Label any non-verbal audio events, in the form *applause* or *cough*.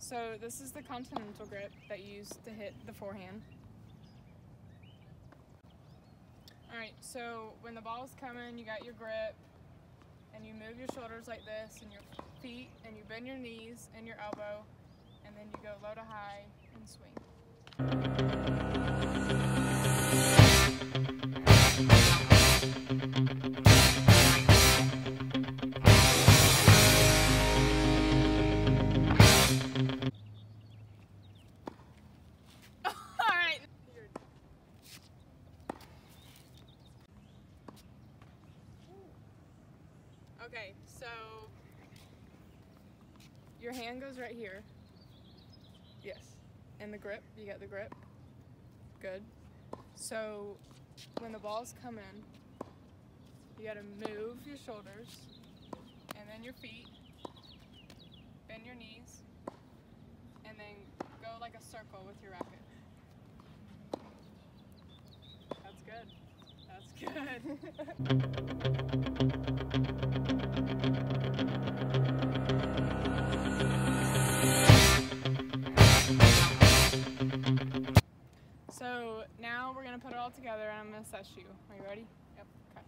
So this is the continental grip that you use to hit the forehand. Alright, so when the ball's coming, you got your grip, and you move your shoulders like this, and your feet, and you bend your knees and your elbow, and then you go low to high and swing. Okay, so your hand goes right here. Yes. And the grip, you got the grip. Good. So when the balls come in, you gotta move your shoulders and then your feet, bend your knees, and then go like a circle with your racket. That's good. That's good. *laughs* So now we're gonna put it all together and I'm gonna assess you. Are you ready? Yep, okay.